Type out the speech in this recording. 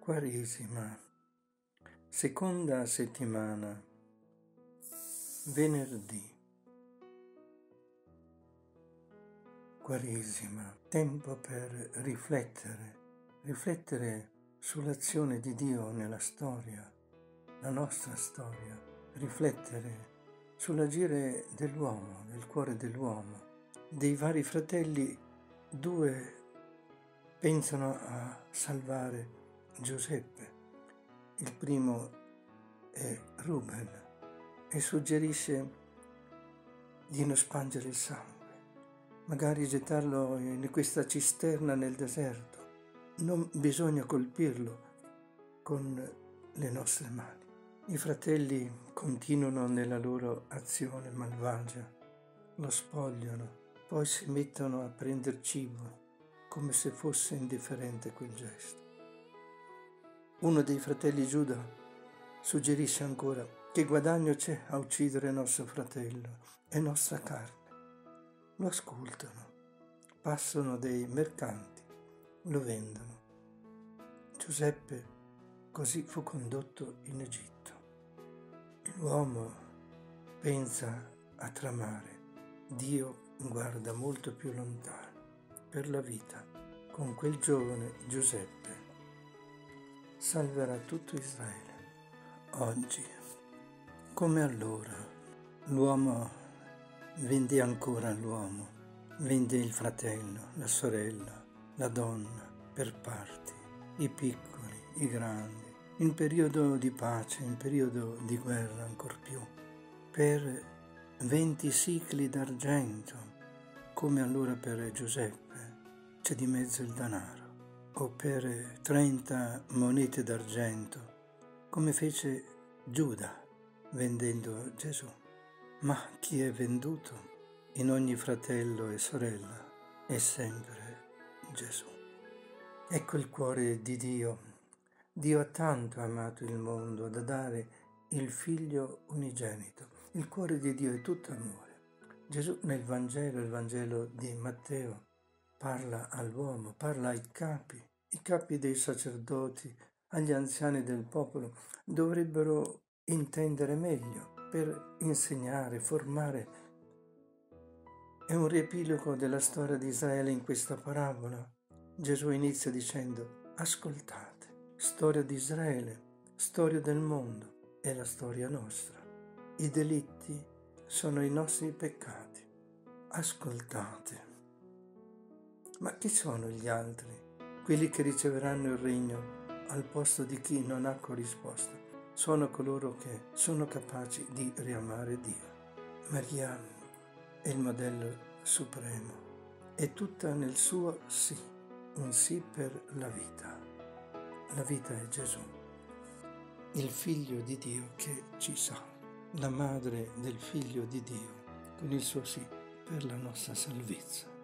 Quaresima, seconda settimana, venerdì. Quaresima, tempo per riflettere, riflettere sull'azione di Dio nella storia, la nostra storia, riflettere sull'agire dell'uomo, del cuore dell'uomo. Dei vari fratelli, due pensano a salvare Giuseppe. Il primo è Ruben e suggerisce di non spangere il sangue, magari gettarlo in questa cisterna nel deserto. Non bisogna colpirlo con le nostre mani. I fratelli continuano nella loro azione malvagia, lo spogliano, poi si mettono a prendere cibo come se fosse indifferente quel gesto. Uno dei fratelli Giuda suggerisce ancora che guadagno c'è a uccidere nostro fratello e nostra carne. Lo ascoltano, passano dei mercanti, lo vendono. Giuseppe così fu condotto in Egitto. L'uomo pensa a tramare, Dio guarda molto più lontano per la vita con quel giovane Giuseppe salverà tutto Israele. Oggi, come allora, l'uomo vende ancora l'uomo, vende il fratello, la sorella, la donna, per parti, i piccoli, i grandi, in periodo di pace, in periodo di guerra ancor più, per venti sicli d'argento, come allora per Giuseppe, c'è di mezzo il denaro o per 30 monete d'argento, come fece Giuda vendendo Gesù. Ma chi è venduto in ogni fratello e sorella è sempre Gesù. Ecco il cuore di Dio. Dio ha tanto amato il mondo da dare il figlio unigenito. Il cuore di Dio è tutto amore. Gesù nel Vangelo, il Vangelo di Matteo, parla all'uomo, parla ai capi, i capi dei sacerdoti, agli anziani del popolo, dovrebbero intendere meglio per insegnare, formare. È un riepilogo della storia di Israele in questa parabola. Gesù inizia dicendo, ascoltate, storia di Israele, storia del mondo, è la storia nostra. I delitti sono i nostri peccati. Ascoltate. Ma chi sono gli altri? quelli che riceveranno il regno al posto di chi non ha corrisposto sono coloro che sono capaci di riamare Dio. Maria è il modello supremo, è tutta nel suo sì, un sì per la vita. La vita è Gesù, il figlio di Dio che ci sa, la madre del figlio di Dio con il suo sì per la nostra salvezza.